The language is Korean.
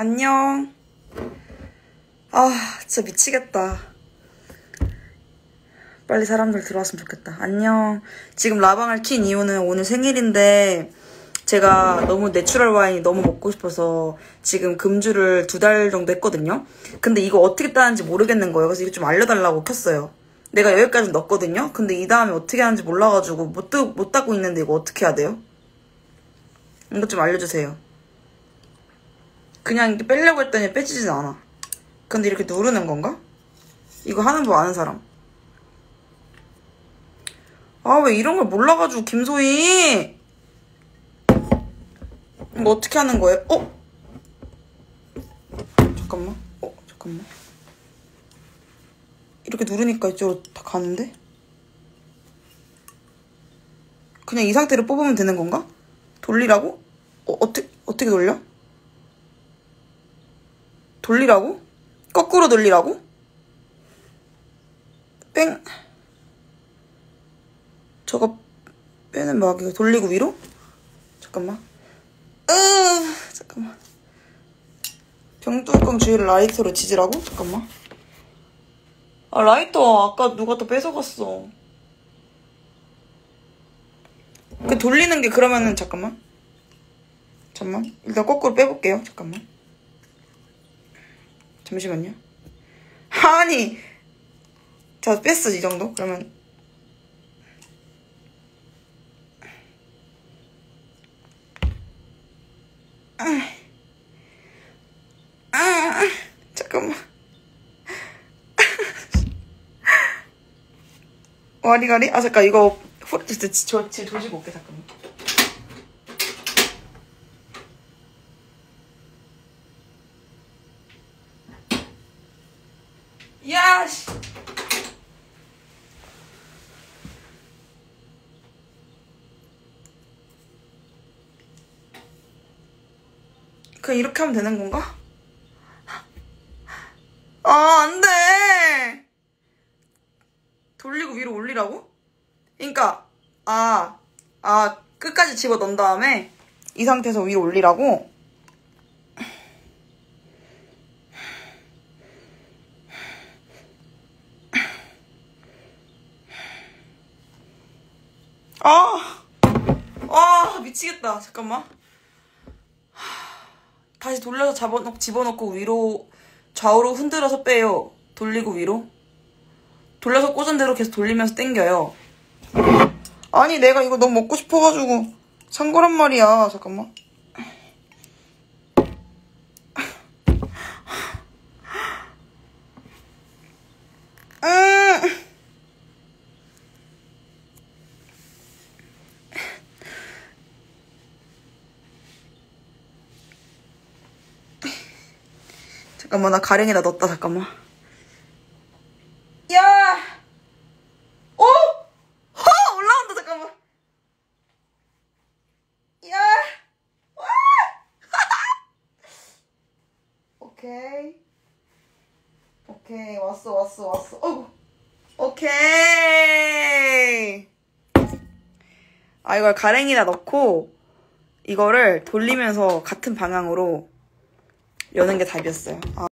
안녕. 아, 진짜 미치겠다. 빨리 사람들 들어왔으면 좋겠다. 안녕. 지금 라방을 킨 이유는 오늘 생일인데 제가 너무 내추럴 와인이 너무 먹고 싶어서 지금 금주를 두 달 정도 했거든요. 근데 이거 어떻게 따는지 모르겠는 거예요. 그래서 이거 좀 알려달라고 켰어요. 내가 여기까지 넣었거든요. 근데 이 다음에 어떻게 하는지 몰라가지고 못, 뜨, 못 따고 있는데 이거 어떻게 해야 돼요? 이거 좀 알려주세요. 그냥 이렇게 빼려고 했더니 빼지진 않아. 근데 이렇게 누르는 건가? 이거 하는 법 아는 사람. 아, 왜 이런 걸 몰라가지고, 김소희! 이거 어떻게 하는 거예요? 어? 잠깐만. 어, 잠깐만. 이렇게 누르니까 이쪽으로 다 가는데? 그냥 이 상태로 뽑으면 되는 건가? 돌리라고? 어, 어떻게, 어떻게 돌려? 돌리라고? 거꾸로 돌리라고? 뺑. 저거 빼는 막이거 돌리고 위로? 잠깐만. 으 잠깐만. 병뚜껑 주위를 라이터로 지지라고? 잠깐만. 아 라이터 아까 누가 또 뺏어갔어. 그 돌리는 게 그러면은 잠깐만. 잠깐만. 일단 거꾸로 빼볼게요. 잠깐만. 잠시만요. 아니. 자 뺐어 이 정도. 그러면 아, 잠깐만. 와리가리? 아, 잠깐, 이거, 후, 저, 저, 조지고 올게, 잠깐만. 야, 씨. 그냥 이렇게 하면 되는 건가? 아, 안 돼! 돌리고 위로 올리라고? 그니까, 아, 아, 끝까지 집어 넣은 다음에 이 상태에서 위로 올리라고? 아, 아, 미치겠다. 잠깐만. 다시 돌려서 잡아놓, 집어넣고 위로 좌우로 흔들어서 빼요. 돌리고 위로. 돌려서 꽂은 대로 계속 돌리면서 당겨요. 아니 내가 이거 너무 먹고 싶어가지고 산 거란 말이야. 잠깐만. 음. 잠깐만 나 가랭이다 넣었다 잠깐만 야! 오! 어! 올라온다 잠깐만 야! 와! 오케이 오케이 왔어 왔어 왔어 어구 오케이 아 이걸 가랭이다 넣고 이거를 돌리면서 같은 방향으로 여는 게 답이었어요 아.